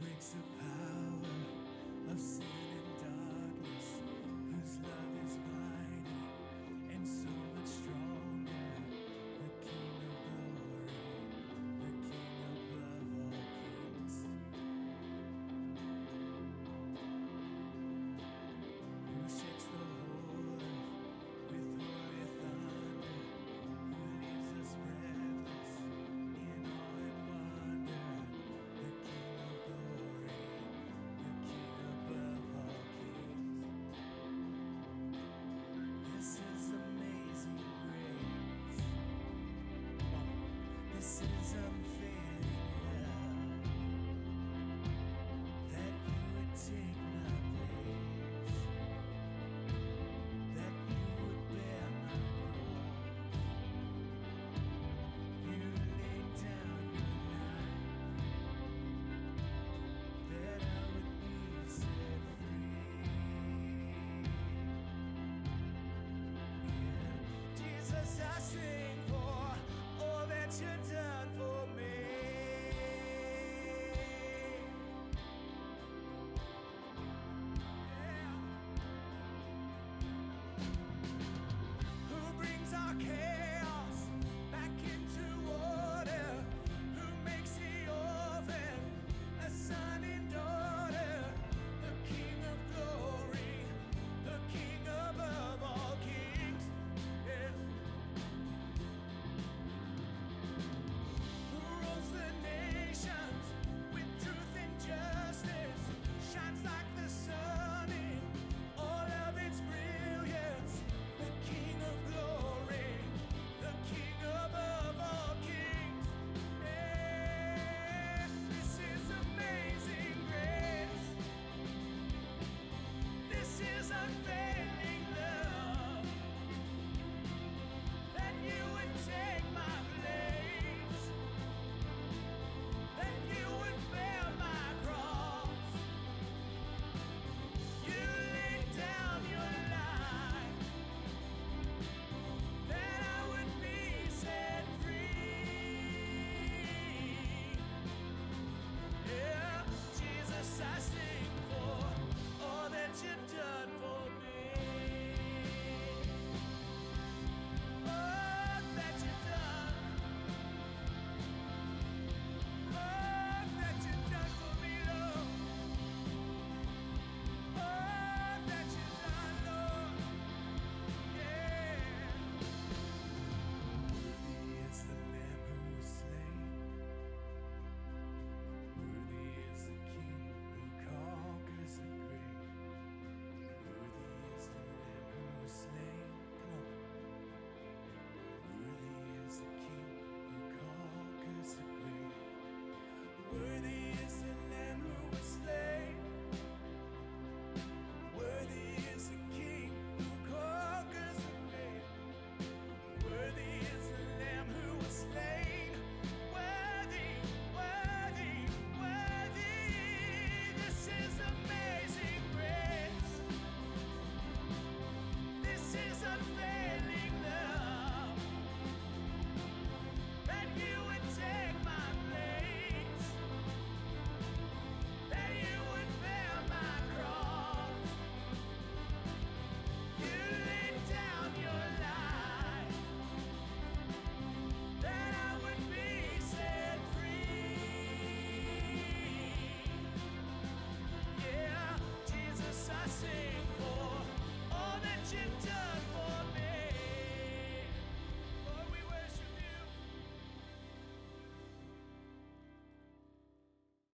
breaks the power of sin on. dark.